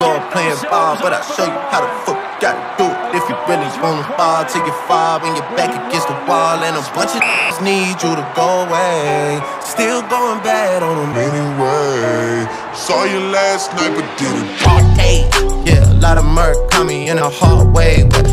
Lord playing ball, but I'll show you how the fuck you gotta do it. If you really wanna ball, take it five and you're back against the wall, and a bunch of need you to go away. Still going bad on them anyway. Saw you last night, but didn't. Hey, yeah, a lot of murk caught me in a hallway. way.